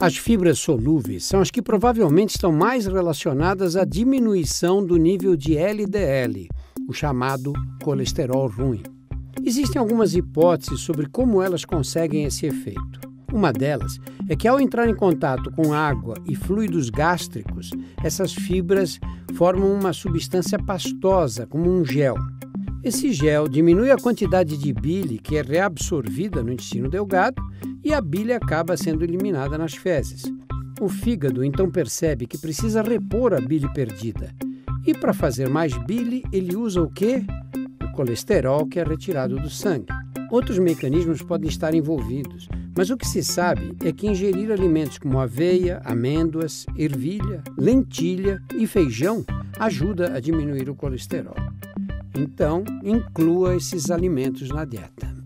As fibras solúveis são as que provavelmente estão mais relacionadas à diminuição do nível de LDL, o chamado colesterol ruim. Existem algumas hipóteses sobre como elas conseguem esse efeito. Uma delas é que, ao entrar em contato com água e fluidos gástricos, essas fibras formam uma substância pastosa, como um gel. Esse gel diminui a quantidade de bile que é reabsorvida no intestino delgado e a bile acaba sendo eliminada nas fezes. O fígado então percebe que precisa repor a bile perdida. E para fazer mais bile, ele usa o quê? O colesterol que é retirado do sangue. Outros mecanismos podem estar envolvidos, mas o que se sabe é que ingerir alimentos como aveia, amêndoas, ervilha, lentilha e feijão ajuda a diminuir o colesterol. Então, inclua esses alimentos na dieta.